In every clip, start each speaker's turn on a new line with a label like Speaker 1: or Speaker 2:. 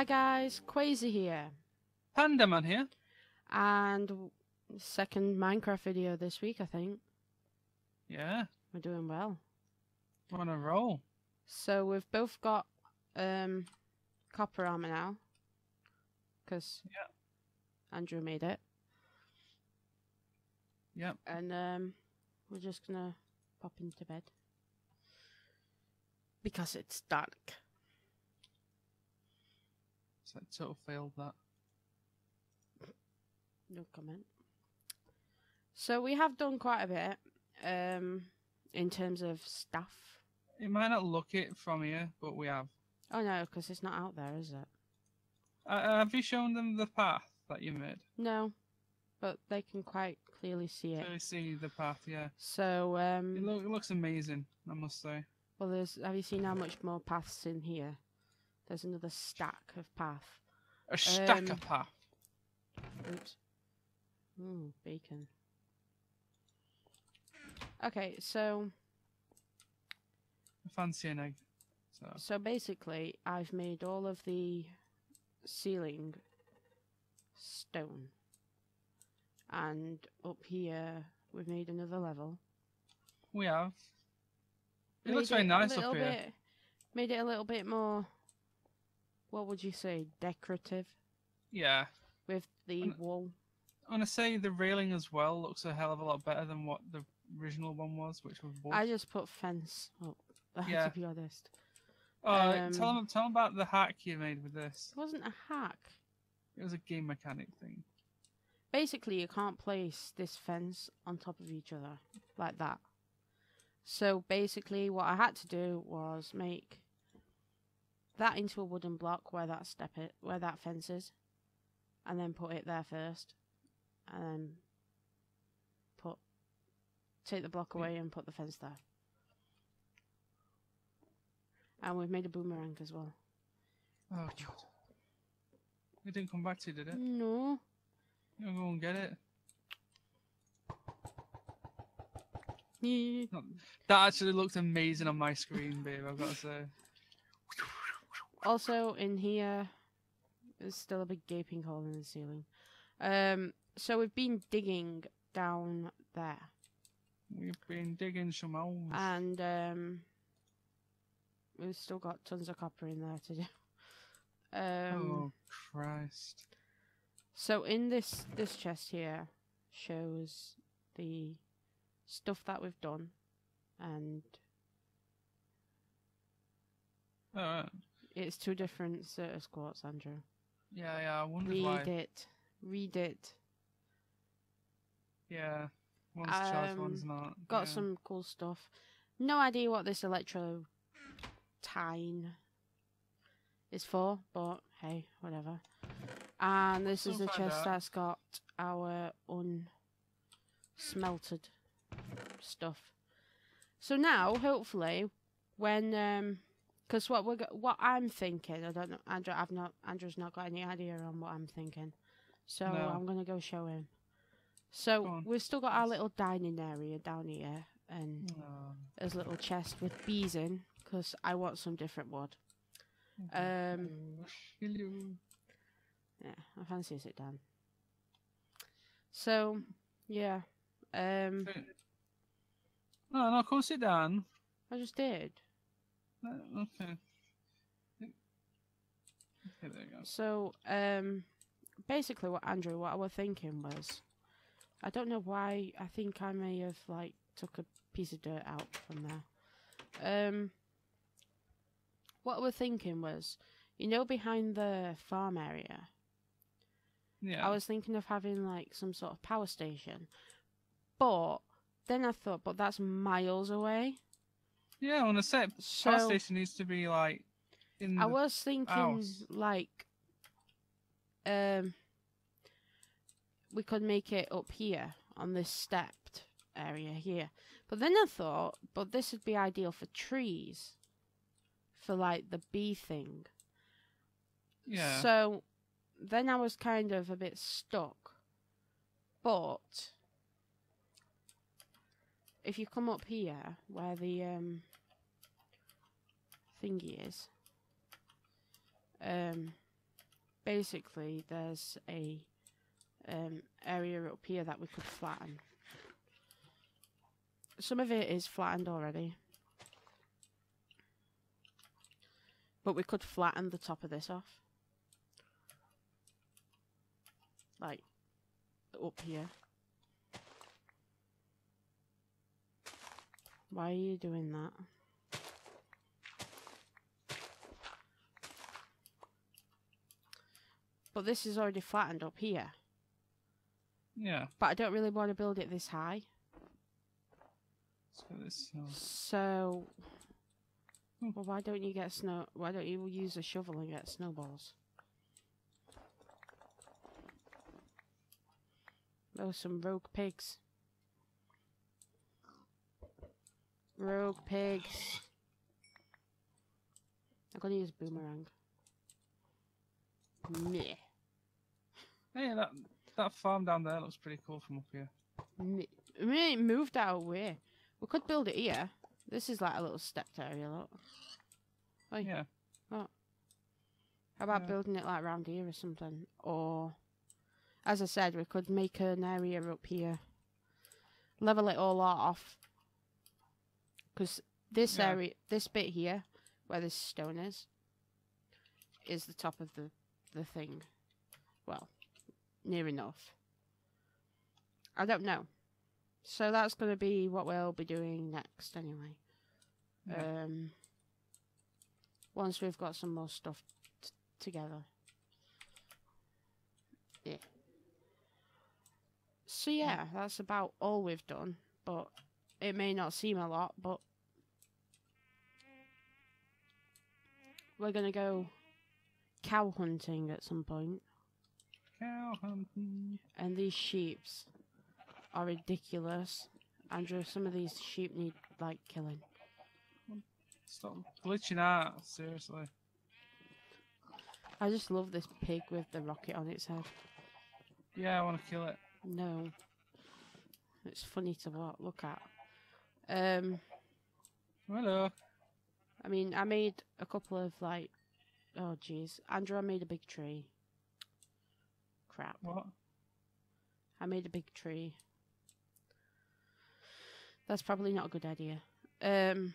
Speaker 1: Hi guys, Kwazee here,
Speaker 2: Panda Man here.
Speaker 1: and second Minecraft video this week. I think
Speaker 2: Yeah,
Speaker 1: we're doing well.
Speaker 2: we're on a roll.
Speaker 1: So we've both got um, copper armor now, because
Speaker 2: Yeah.
Speaker 1: Andrew made it,
Speaker 2: Yep.
Speaker 1: and um, we're just gonna pop into bed because it's dark.
Speaker 2: So I total failed that.
Speaker 1: No comment. So we have done quite a bit um, in terms of stuff.
Speaker 2: It might not look it from here, but we have.
Speaker 1: Oh no, because it's not out there, is it?
Speaker 2: Uh, have you shown them the path that you made?
Speaker 1: No, but they can quite clearly see it.
Speaker 2: You see the path, yeah.
Speaker 1: So,
Speaker 2: It,
Speaker 1: um,
Speaker 2: it looks amazing, I must say.
Speaker 1: well, there's. Have you seen how much more paths in here? There's another stack of path.
Speaker 2: A stack
Speaker 1: Um,
Speaker 2: of path.
Speaker 1: Oops. Ooh, bacon. Okay, so
Speaker 2: I fancy an egg. So
Speaker 1: so basically, I've made all of the ceiling stone, and up here we've made another level.
Speaker 2: we have. It
Speaker 1: Made
Speaker 2: looks very nice up here.
Speaker 1: Bit, made it a little bit more. What would you say? Decorative
Speaker 2: Yeah.
Speaker 1: with the
Speaker 2: And-
Speaker 1: wool.
Speaker 2: I want to say the railing as well looks a hell of a lot better than what the original one was, which was wood.
Speaker 1: I just put fence up.
Speaker 2: Yeah.
Speaker 1: to be honest,
Speaker 2: Oh,
Speaker 1: um,
Speaker 2: tell them, tell them about the hack you made with this.
Speaker 1: it wasn't a hack.
Speaker 2: It was a game mechanic thing.
Speaker 1: Basically, you can't place this fence on top of each other like that. So basically, what I had to do was make that into a wooden block where that step it, where that fence is, and then put it there first, and then put take the block away and put the fence there. And we've made a boomerang as well.
Speaker 2: Oh, God. It didn't come back to you, did it?
Speaker 1: No,
Speaker 2: You go and get it.
Speaker 1: Yeah.
Speaker 2: That actually looked amazing on my screen, babe. I've got to say.
Speaker 1: Also, in here, there's still a big gaping hole in the ceiling. Um, so we've been digging down there,
Speaker 2: We've been digging some holes.
Speaker 1: and um, we've still got tons of copper in there to do. Um,
Speaker 2: oh Christ!
Speaker 1: so in this this chest here shows the stuff that we've done, and
Speaker 2: Oh,
Speaker 1: it's two different Certus quartz, Andrew.
Speaker 2: yeah, yeah. I wondered
Speaker 1: Read
Speaker 2: why.
Speaker 1: it. Read it.
Speaker 2: Yeah, one's charged, one's
Speaker 1: Um,
Speaker 2: not.
Speaker 1: Got
Speaker 2: yeah.
Speaker 1: some cool stuff. No idea what this electro tine is for, but hey, whatever. And this is the chest
Speaker 2: out.
Speaker 1: that's got our unsmelted stuff. So now, hopefully, when um, because what we're go- what I'm thinking, I don't know, Andrew, I've not, Andrew's not got any idea on what I'm thinking, so
Speaker 2: No.
Speaker 1: I'm gonna go show him. So we've still got our little dining area down here, and
Speaker 2: Oh,
Speaker 1: there's a little chest with bees in, because I want some different wood. Um,
Speaker 2: Hello.
Speaker 1: yeah, I fancy a sit down. So, yeah, um,
Speaker 2: No, no, come sit down.
Speaker 1: I just did.
Speaker 2: Uh, Okay. Okay, there you go.
Speaker 1: So, um, basically, what Andrew, what I was thinking was, I don't know why. I think I may have like took a piece of dirt out from there. Um, what I was thinking was, you know, behind the farm area,
Speaker 2: Yeah.
Speaker 1: I was thinking of having like some sort of power station, but then I thought, but that's miles away.
Speaker 2: Yeah, on a set
Speaker 1: So
Speaker 2: power station needs to be like in
Speaker 1: I was thinking
Speaker 2: house.
Speaker 1: like, um, we could make it up here on this stepped area here. But then I thought, but this would be ideal for trees, for like the bee thing.
Speaker 2: yeah.
Speaker 1: So then I was kind of a bit stuck. But if you come up here where the um thingy is, um basically there's a um, area up here that we could flatten. Some of it is flattened already. But we could flatten the top of this off. Like, up here. Why are you doing that? But this is already flattened up here.
Speaker 2: Yeah.
Speaker 1: But I don't really want to build it this high.
Speaker 2: So this. Uh,
Speaker 1: So,
Speaker 2: Hmm.
Speaker 1: well, why don't you get snow? Why don't you use a shovel and get snowballs? Oh, some rogue pigs. Rogue pigs. I'm gonna use boomerang. Meh.
Speaker 2: hey, that that farm down there looks pretty cool from up here.
Speaker 1: Meh. I moved out of way. We could build it here. This is like a little stepped area, look. Oi.
Speaker 2: Yeah. What?
Speaker 1: How about
Speaker 2: Yeah.
Speaker 1: building it like round here or something? Or, as I said, we could make an area up here, level it all off. Because this
Speaker 2: Yeah.
Speaker 1: area, this bit here, where this stone is, is the top of the, the thing. Well, near enough. I don't know. So that's going to be what we'll be doing next anyway.
Speaker 2: Yeah.
Speaker 1: Um, once we've got some more stuff t- together. Yeah. So yeah, that's about all we've done. But it may not seem a lot, but we're gonna go cow hunting at some point,
Speaker 2: Cow hunting.
Speaker 1: and these sheeps are ridiculous. Andrew, some of these sheep need like killing.
Speaker 2: Stop glitching out. Seriously.
Speaker 1: I just love this pig with the rocket on its head.
Speaker 2: Yeah, I want to kill it.
Speaker 1: No. It's funny to wa- look at. Um,
Speaker 2: Hello.
Speaker 1: I mean, I made a couple of like, oh jeez, Andrew, I made a big tree. Crap,
Speaker 2: What?
Speaker 1: I made a big tree. That's probably not a good idea. Um,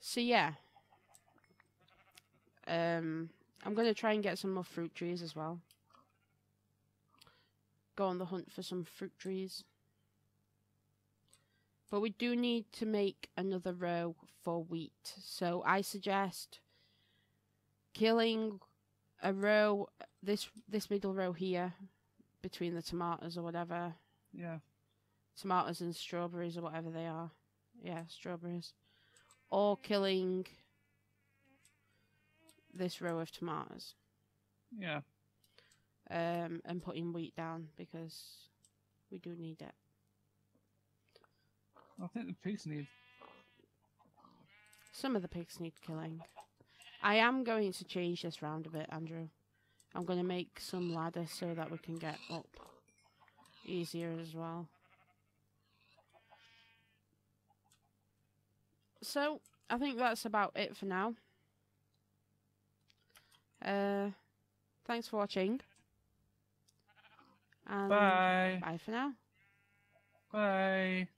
Speaker 1: so yeah. Um, I'm gonna try and get some more fruit trees as well. Go on the hunt for some fruit trees. But we do need to make another row for wheat. So I suggest killing a row this this middle row here between the tomatoes or whatever.
Speaker 2: Yeah.
Speaker 1: Tomatoes and strawberries or whatever they are. Yeah, strawberries. Or killing this row of tomatoes.
Speaker 2: Yeah.
Speaker 1: Um and putting wheat down because we do need it.
Speaker 2: I think the pigs need.
Speaker 1: Some of the pigs need killing. I am going to change this round a bit, Andrew. I'm going to make some ladders so that we can get up easier as well. So, I think that's about it for now. Uh, thanks for watching. And
Speaker 2: Bye.
Speaker 1: bye for now.
Speaker 2: Bye.